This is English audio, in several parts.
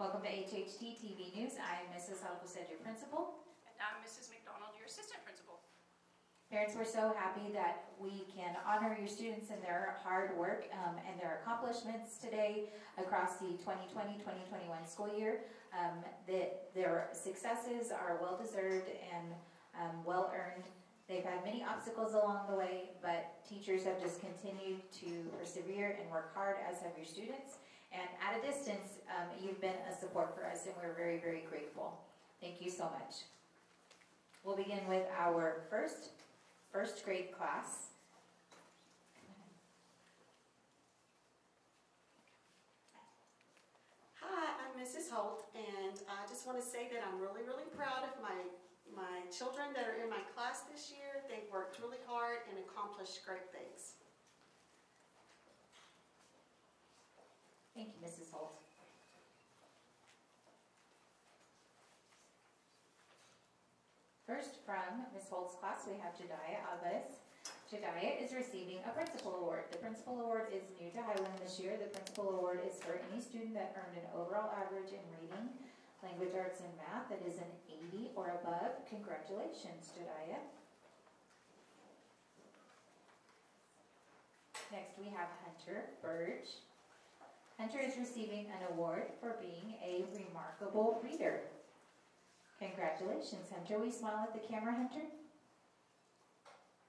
Welcome to HHT TV News. I am Mrs. Alcocer, your principal. And I'm Mrs. McDonald, your assistant principal. Parents, we're so happy that we can honor your students and their hard work um, and their accomplishments today across the 2020-2021 school year. Um, that their successes are well-deserved and um, well-earned. They've had many obstacles along the way, but teachers have just continued to persevere and work hard, as have your students. And at a distance, um, you've been a support for us, and we're very, very grateful. Thank you so much. We'll begin with our first first grade class. Hi, I'm Mrs. Holt, and I just want to say that I'm really, really proud of my, my children that are in my class this year. They've worked really hard and accomplished great things. Thank you, Mrs. Holt. First, from Ms. Holt's class, we have Jediah Abbas. Jediah is receiving a principal award. The principal award is new to Highland this year. The principal award is for any student that earned an overall average in reading, language arts, and math that is an 80 or above. Congratulations, Jediah. Next, we have Hunter Burge. Hunter is receiving an award for being a remarkable reader. Congratulations, Hunter. We smile at the camera, Hunter?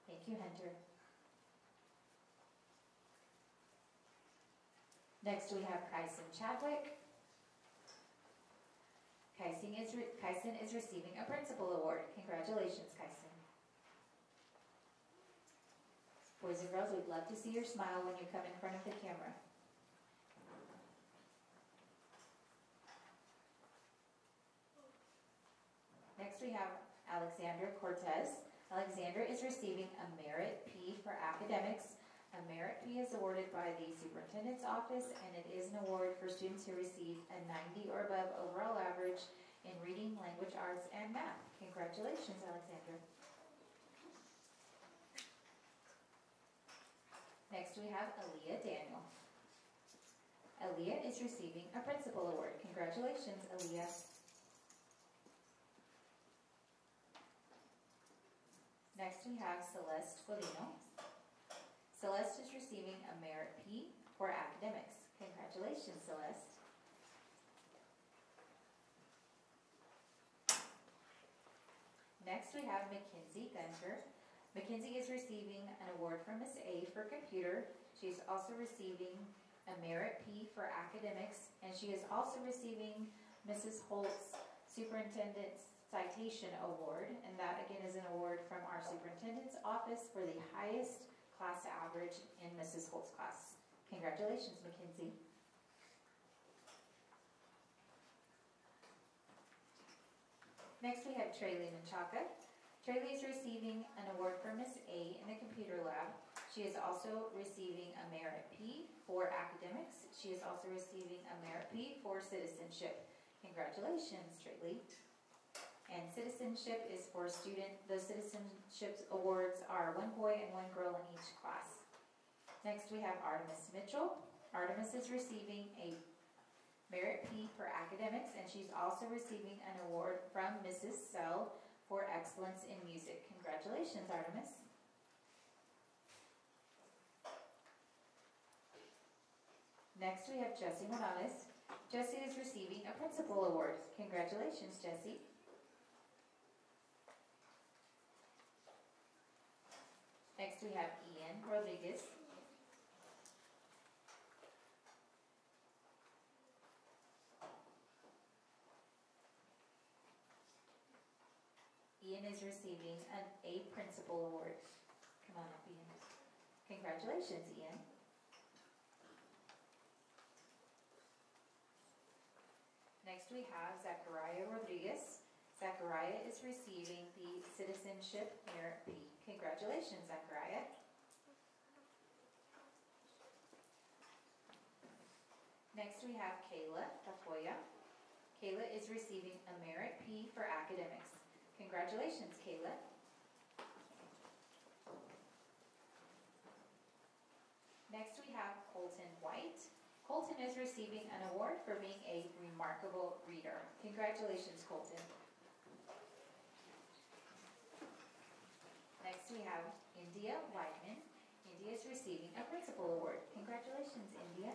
Thank you, Hunter. Next, we have Kyson Chadwick. Kyson is, Kyson is receiving a principal award. Congratulations, Kyson. Boys and girls, we'd love to see your smile when you come in front of the camera. We have Alexander Cortez. Alexander is receiving a Merit P for academics. A Merit P is awarded by the Superintendent's Office and it is an award for students who receive a 90 or above overall average in reading, language arts, and math. Congratulations, Alexander. Next we have Aaliyah Daniel. Aaliyah is receiving a principal award. Congratulations, Aaliyah. Next we have Celeste Bolino. Celeste is receiving a Merit P for academics. Congratulations, Celeste. Next we have Mackenzie Gunter. Mackenzie is receiving an award from Miss A for computer. She is also receiving a Merit P for academics, and she is also receiving Mrs. Holt's Superintendent's Citation Award, and that again is an award from our superintendent's office for the highest class average in Mrs. Holt's class. Congratulations, Mackenzie. Next we have Traylee Menchaca. Traylee is receiving an award for Miss A in the computer lab. She is also receiving a Merit P for academics. She is also receiving a Merit P for citizenship. Congratulations, Traylee. And citizenship is for student, the citizenship awards are one boy and one girl in each class. Next we have Artemis Mitchell. Artemis is receiving a Merit P for academics and she's also receiving an award from Mrs. Sell for excellence in music. Congratulations, Artemis. Next we have Jesse Morales. Jesse is receiving a principal award. Congratulations, Jessie. We have Ian Rodriguez. Ian is receiving an A Principal Award. Come on up, Ian. Congratulations, Ian. Next we have Zachariah Rodriguez. Zachariah is receiving the Citizenship Merit P. Congratulations, Zachariah. Next we have Kayla Tafoya. Kayla is receiving a Merit P for academics. Congratulations, Kayla. Next we have Colton White. Colton is receiving an award for being a remarkable reader. Congratulations, Colton. Next, we have India Weidman. India is receiving a principal award. Congratulations, India.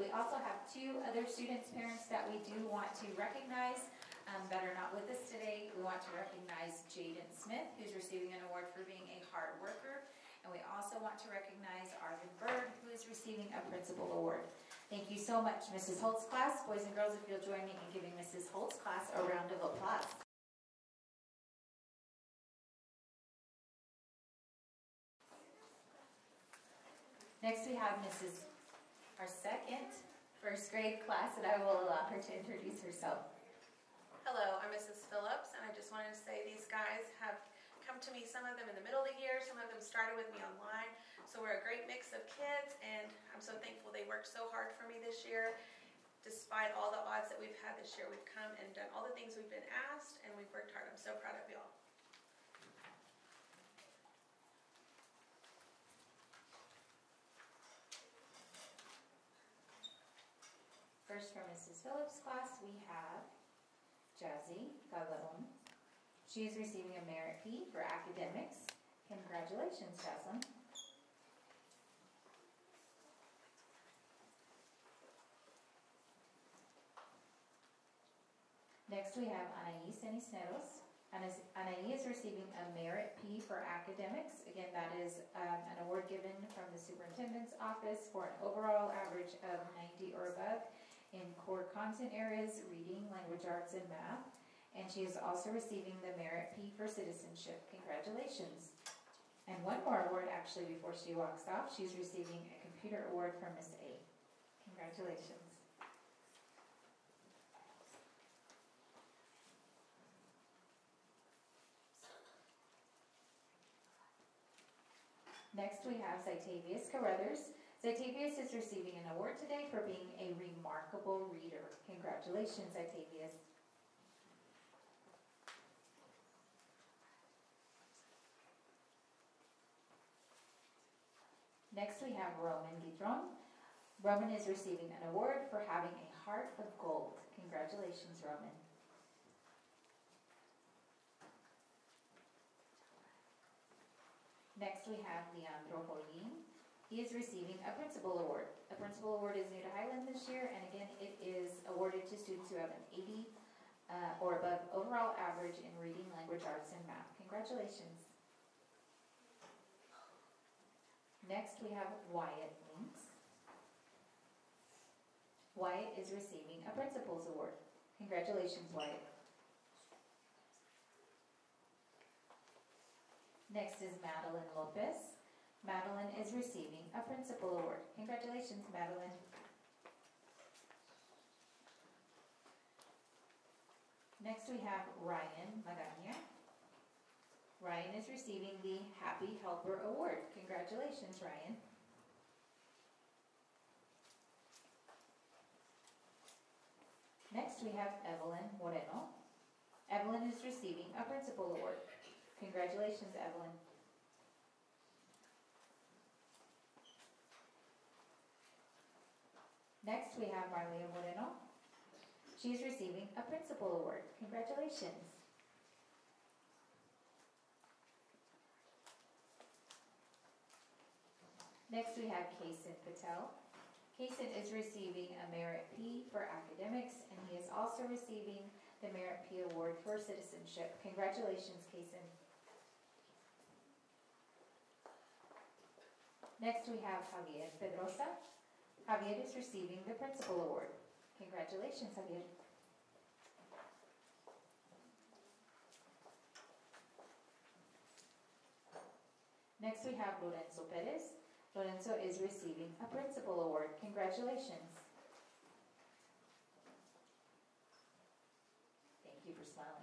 We also have two other students' parents that we do want to recognize um, that are not with us today. We want to recognize Jaden Smith, who's receiving an award for being a hard worker. And we also want to recognize Arvin Bird, who is receiving a principal award. Thank you so much, Mrs. Holt's class. Boys and girls, if you'll join me in giving Mrs. Holt's class a round of applause. Next, we have Mrs. our second first grade class, and I will allow her to introduce herself. Hello, I'm Mrs. Phillips, and I just wanted to say these guys have come to me, some of them in the middle of the year, some of them started with me online. So we're a great mix of kids, and I'm so thankful they worked so hard for me this year. Despite all the odds that we've had this year, we've come and done all the things we've been asked, and we've worked hard. I'm so proud of y'all. First from Mrs. Phillips' class, we have Jazzy Galon. She is receiving a Merit P for academics. Congratulations, Jaslyn. Next, we have Anais Enisneros. Anais Anais is receiving a Merit P for academics. Again, that is um, an award given from the superintendent's office for an overall average of 90 or above in core content areas, reading, language arts, and math. And she is also receiving the Merit P for citizenship. Congratulations. And one more award actually before she walks off. She's receiving a computer award from Miss A. Congratulations. Next, we have Zitavius Carruthers. Zitavius is receiving an award today for being a remarkable reader. Congratulations, Zitavius. Next, we have Roman Gidron. Roman is receiving an award for having a heart of gold. Congratulations, Roman. Next, we have Leandro Holguin. He is receiving a principal award. A principal award is new to Highland this year, and again, it is awarded to students who have an 80 uh, or above overall average in reading, language arts, and math. Congratulations. Next, we have Wyatt Links. Wyatt is receiving a principal's award. Congratulations, Wyatt. Next is Madeline Lopez. Madeline is receiving a principal award. Congratulations, Madeline. Next, we have Ryan Magana. Ryan is receiving the Happy Helper Award. Congratulations, Ryan. Next, we have Evelyn Moreno. Evelyn is receiving a principal award. Congratulations, Evelyn. Next, we have Marlene Moreno. She is receiving a principal award. Congratulations. Next, we have Kason Patel. Kason is receiving a Merit P for academics, and he is also receiving the Merit P Award for citizenship. Congratulations, Kason. Next, we have Javier Pedrosa. Javier is receiving the Principal Award. Congratulations, Javier. Next, we have Lorenzo Perez. Lorenzo is receiving a Principal Award. Congratulations. Thank you for smiling.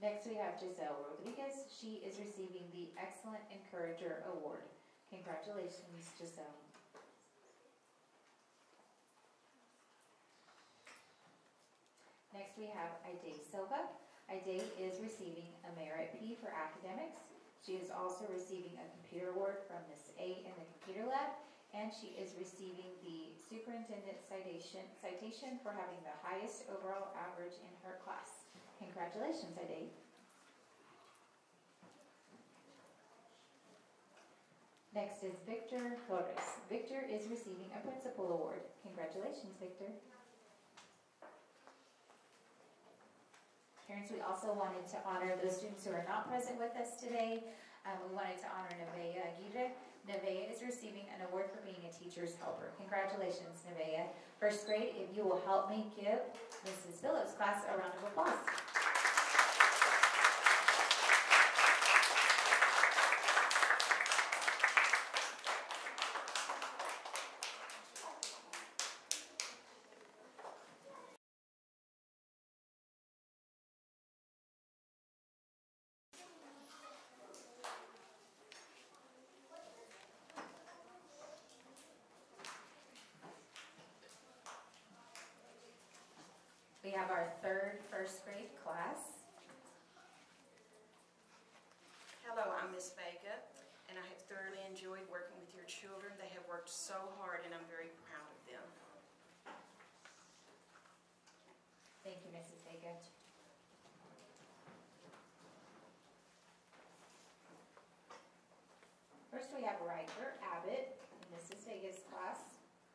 Next, we have Giselle Rodriguez. She is receiving the Excellent Encourager Award. Congratulations, Giselle. Next, we have Ade Silva. Ade is receiving a Merit P for academics. She is also receiving a computer award from Miss A in the computer lab, and she is receiving the superintendent citation, citation for having the highest overall average in her class. Congratulations, Ade. Next is Victor Flores. Victor is receiving a principal award. Congratulations, Victor. Parents, we also wanted to honor those students who are not present with us today. Um, we wanted to honor Nevaeh Aguirre. Nevaeh is receiving an award for being a teacher's helper. Congratulations, Nevaeh. First grade, if you will help me give Mrs. Phillips' class a round of applause. Have our third first grade class. Hello, I'm Miss Vega, and I have thoroughly enjoyed working with your children. They have worked so hard, and I'm very proud of them. Thank you, Mrs. Vega. First, we have Riker Abbott in Mrs. Vega's.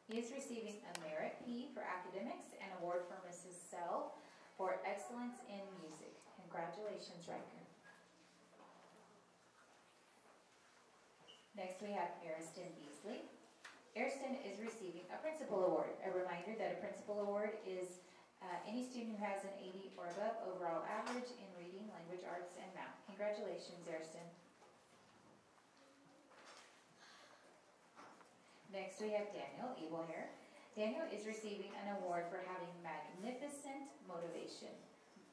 He is receiving a Merit P for academics and award for Mrs. Sell for excellence in music. Congratulations, Riker. Next, we have Ariston Beasley. Ariston is receiving a principal award. A reminder that a principal award is uh, any student who has an 80 or above overall average in reading, language arts, and math. Congratulations, Ariston. Next, we have Daniel Ebelhair. Daniel is receiving an award for having magnificent motivation.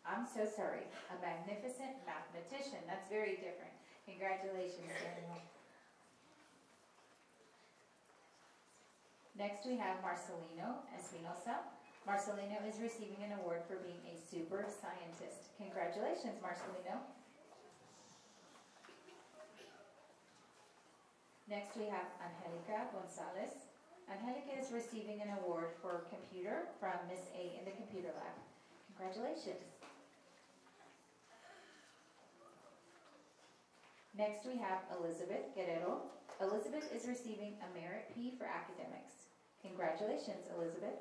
I'm so sorry, a magnificent mathematician. That's very different. Congratulations, Daniel. Next, we have Marcelino Espinosa. Marcelino is receiving an award for being a super scientist. Congratulations, Marcelino. Next, we have Angelica Gonzalez. Angelica is receiving an award for computer from Miss A in the computer lab. Congratulations. Next, we have Elizabeth Guerrero. Elizabeth is receiving a Merit P for academics. Congratulations, Elizabeth.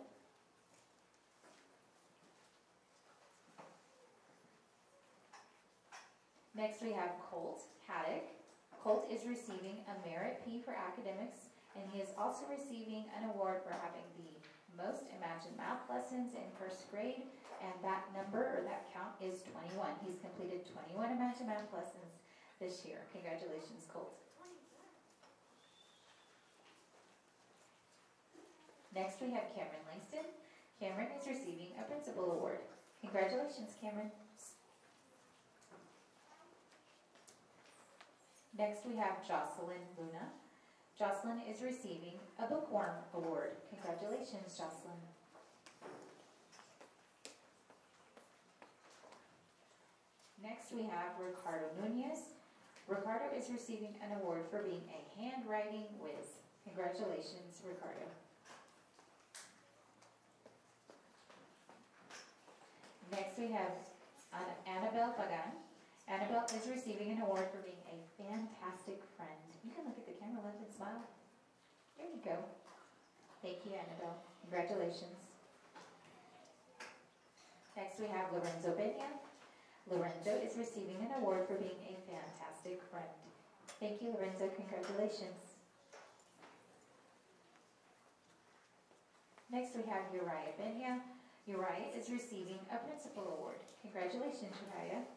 Next, we have Colt Haddock. Colt is receiving a Merit P for academics, and he is also receiving an award for having the most Imagine Math lessons in first grade, and that number, or that count, is 21. He's completed 21 Imagine Math lessons this year. Congratulations, Colt. Next, we have Cameron Langston. Cameron is receiving a principal award. Congratulations, Cameron. Next, we have Jocelyn Luna. Jocelyn is receiving a Bookworm Award. Congratulations, Jocelyn. Next, we have Ricardo Nunez. Ricardo is receiving an award for being a handwriting whiz. Congratulations, Ricardo. Next, we have Annabelle Pagan. Annabelle is receiving an award for being a fantastic friend. You can look at the camera, left, and smile. There you go. Thank you, Annabelle. Congratulations. Next, we have Lorenzo Benya. Lorenzo is receiving an award for being a fantastic friend. Thank you, Lorenzo. Congratulations. Next, we have Uriah Benya. Uriah is receiving a principal award. Congratulations, Uriah.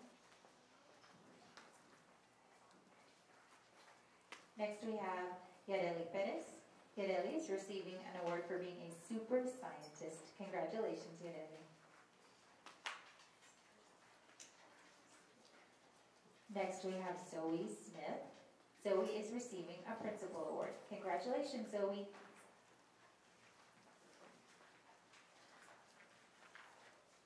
Next, we have Yareli Perez. Yareli is receiving an award for being a super scientist. Congratulations, Yareli. Next, we have Zoe Smith. Zoe is receiving a principal award. Congratulations, Zoe.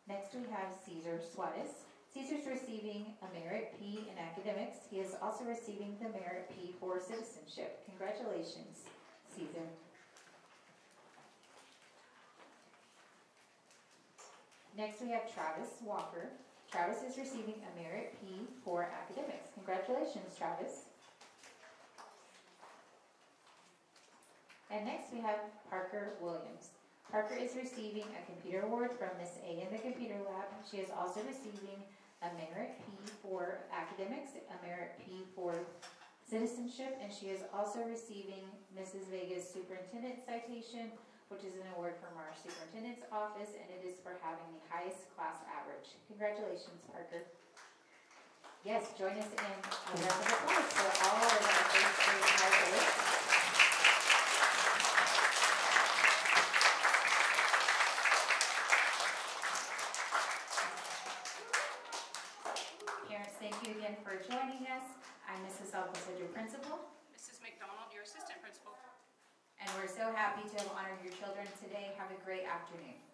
Next, we have Caesar Suarez. Caesar's receiving a Merit P in academics. He is also receiving the Merit P for citizenship. Congratulations, Caesar. Next, we have Travis Walker. Travis is receiving a Merit P for academics. Congratulations, Travis. And next, we have Parker Williams. Parker is receiving a computer award from Miss A in the computer lab. She is also receiving a Merit P for academics, a Merit P for citizenship, and she is also receiving Mrs. Vega's superintendent citation, which is an award from our superintendent's office, and it is for having the highest class average. Congratulations, Parker. Yes, join us in a round of applause for all of our first grade graduates. Parents, thank you again for joining us. I'm Mrs. Alcantara, your principal, Mrs. McDonald, your assistant principal. and we're so happy to have honored your children today. Have a great afternoon.